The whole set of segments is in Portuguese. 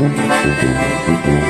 Música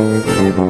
Música